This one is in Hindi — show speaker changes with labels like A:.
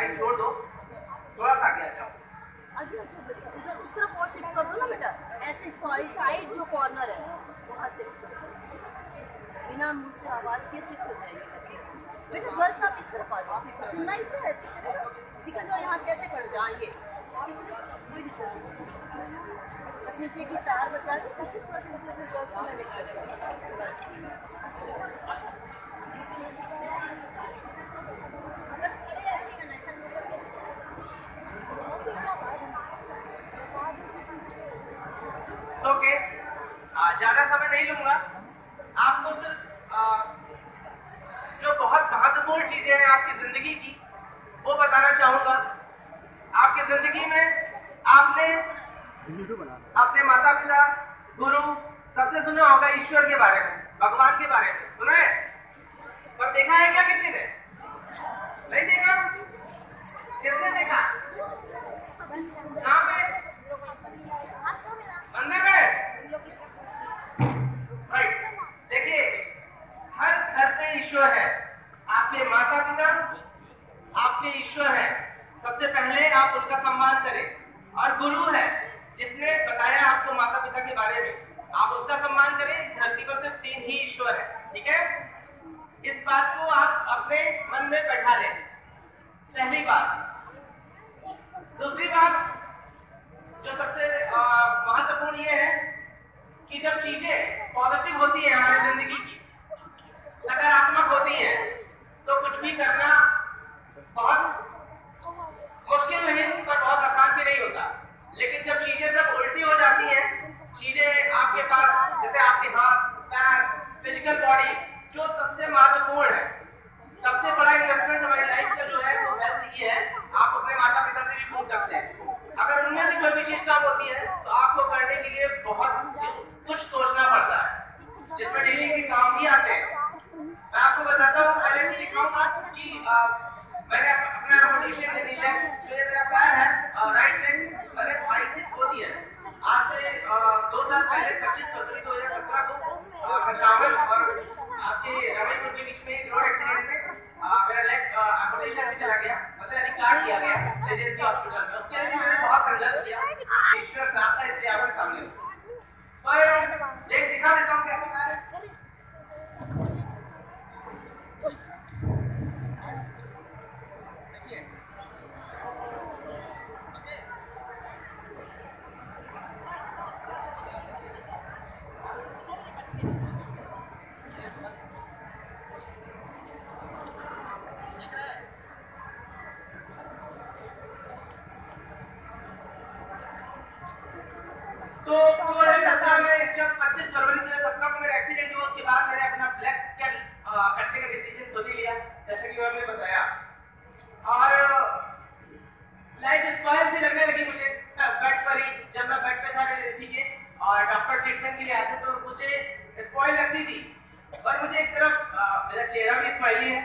A: लाइन छोड़ दो। थोड़ा सा आगे आ जाओ।
B: इधर उस तरफ़ और शिफ्ट कर दो ना बेटा। ऐसे साइड जो कॉर्नर है वहाँ शिफ्ट कर बिना मुँह से आवाज़ के शिफ्ट हो जाएँगे बच्चे। बेटा गर्ल्स आप इस तरफ़ आ जाओ। सुनना ही तो ऐसे चलेगा सीखा जाओ यहाँ से ऐसे खड़े जाओ। हाँ, ये। कोई दिक्कत नहीं। बस नीचे की तार बचा के पच्चीस परसेंट गर्ल्स को मैनेज करेंगे गर्ल्स की बस खड़े ऐसे ही रहना है खड़े होकर कैसे
A: ओके ज़्यादा समय नहीं लूँगा आपको सिर्फ़ आ, जो बहुत महत्वपूर्ण चीज़ें हैं आपकी ज़िंदगी की वो बताना चाहूँगा। आपकी ज़िंदगी में आपने अपने माता पिता गुरु सबसे सुना होगा ईश्वर के बारे में भगवान के बारे में। सुना है? पर देखा है क्या किसी ने? नहीं देखा? किसने देखा कहाँ पे मंदिर में राइट देखिए हर घर पे ईश्वर है आपके माता पिता आपके ईश्वर है सबसे पहले आप उसका सम्मान करें। और गुरु है, जिसने बताया आपको माता पिता के बारे में। आप उसका सम्मान करें, इस धरती पर सिर्फ़ तीन ही ईश्वर है, ठीक है? इस बात को आप अपने मन में बैठा लें। पहली बात। दूसरी बात, जो सबसे महत्वपूर्ण ये है कि जब चीज़ें पॉजिटिव होती है हमारी ज़िंदगी की, सकारात्मक होती है तो कुछ भी करना बहुत मुश्किल नहीं पर बहुत आसान भी नहीं होता लेकिन जब चीज़ें सब उल्टी हो जाती हैं चीज़ें आपके पास जैसे आपके हाथ पैर फ़िज़िकल बॉडी जो सबसे महत्वपूर्ण है सबसे बड़ा इन्वेस्टमेंट हमारी लाइफ का जो है वो हेल्थ की है आप अपने माता पिता से भी पूछ सकते हैं अगर उनमें से कम होती है तो आपको करने के लिए बहुत कुछ सोचना पड़ता है। जिसमें डीलिंग के काम भी आते हैं। मैं आपको बताता हूँ, पहले दिखाऊँगा कि मैंने अपना मोटिवेशन ले लिया मेरा तो 2017 में जब 25 फरवरी 2017 को मेरा एक्सीडेंट हुआ उसके बाद मैंने अपना ब्लैक कैल कटने का डिसीज़न खुद ही लिया जैसा कि मैंने बताया। और लाइफ स्पाइल सी लगने लगी मुझे बेड पर ही जब मैं बेड पे था रेसिडेंसी के और डॉक्टर ट्रीटमेंट के लिए आते तो मुझे स्पाइल लगती थी। पर मुझे एक तरफ़ मेरा चेहरा भी स्माइली है